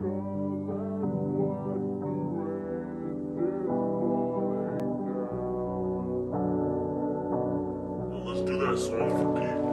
Let's do that song for people.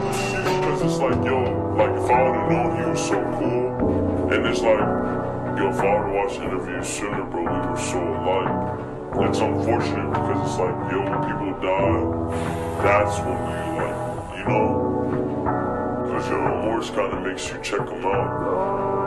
cause it's like, yo, like if I would've known he was so cool, and it's like, yo, father watched interviews sooner, bro, we were so alike. It's unfortunate because it's like, yo, when people die, that's when we like, you know, cause your remorse kind of makes you check them out.